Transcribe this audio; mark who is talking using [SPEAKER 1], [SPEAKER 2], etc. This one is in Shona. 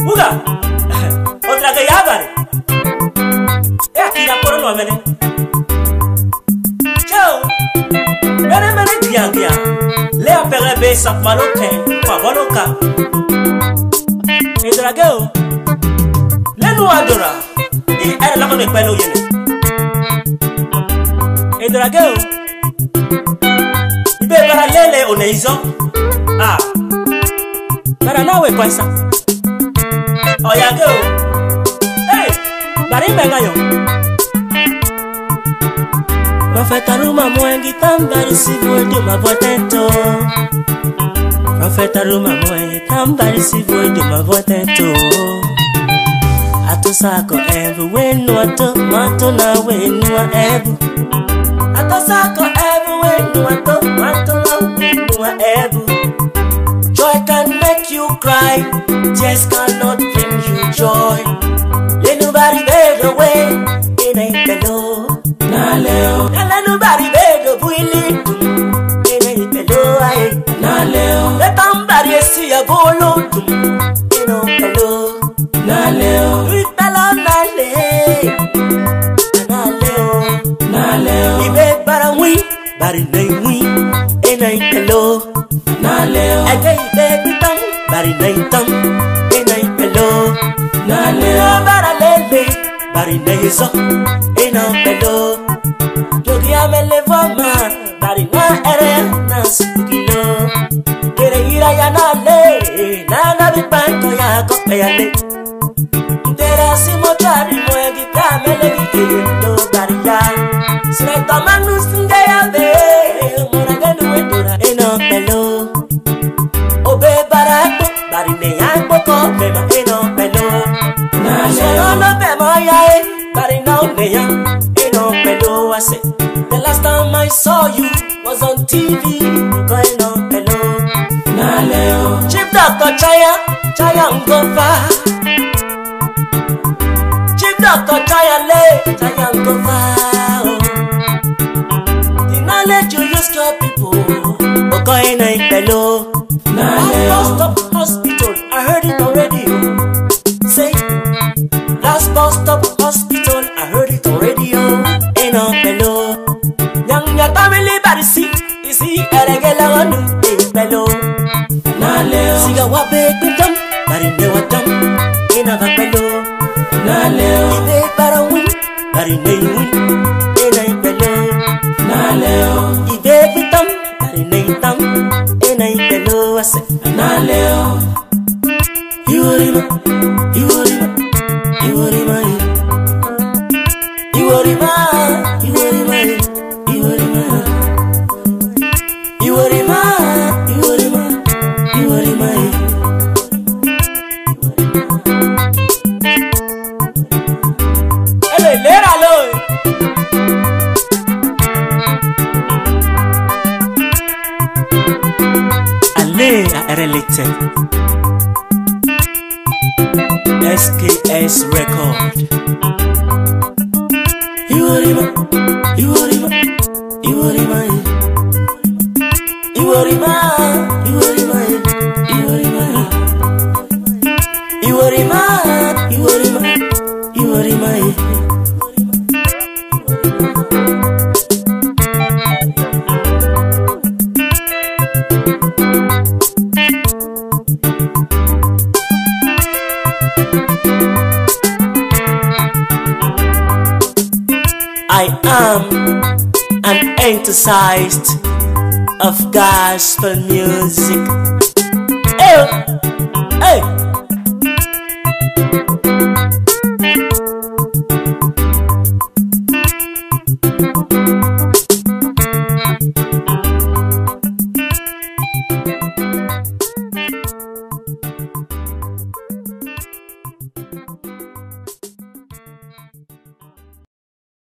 [SPEAKER 1] Buga! Outra gaiabare! É aqui na cor o nome, né? Tchau! Mene mene guia guia! Lea pere be safalo ten, fabolo ka! E Le Lenu adora! E era lá no pelo yele! E dragão! Be bara lele oneizão! Ah! Bara nawe paisa! Ah. oyageo oh, hey, barimbengayo profeta ruma moengi tambarisivodio mavoteto profeta ruma moengi tambarisivodio mavoteto atosako evu wenu ato mato na wenua evu atosako evu wenu ato mato na wenua evu joy can make you cry jes cannot joy Let nobody beg away in a below Naleo Nala nobody beg of willing in a below Naleo Let somebody see a bolo in a below Naleo Hello. Na leo. I gave you baby tongue, but it ain't tongue, it ain't below. nane abara lebe bari neye so ina pelo jogi amele voma bari na ere na sukilo kere ira ya na le na na bi panko ya ko pe ya le ntera si mo tari mo e gita mele gite no bari ya sre tomanu sunde ya be mo na genu yae, carrying out the young in on pedo. I say, the last time I saw you was on TV, going no,
[SPEAKER 2] na leo.
[SPEAKER 1] chip doctor Chaya, Chaya ngofa. Chip doctor Chaya Le, Chaya Ngova. The knowledge you use your people, going on na.
[SPEAKER 2] Naleo,
[SPEAKER 1] hospital, I heard it already. stop hospital. I heard it on radio. In a bello. Nyang nya tamili barisi. Isi eregela onu in bello. Na leo. Siga wabe kutam. Bari ne watam. In a bello. Na leo. Ibe barawin. Bari ne yuin. In a bello. Na leo. Ibe kutam. Bari ne yutam. In a bello. Na leo. You are in a bello. are related. SKS Record.
[SPEAKER 2] You are river, you are you
[SPEAKER 1] are you are you are I am an enthusiast of gospel music.
[SPEAKER 2] Ew.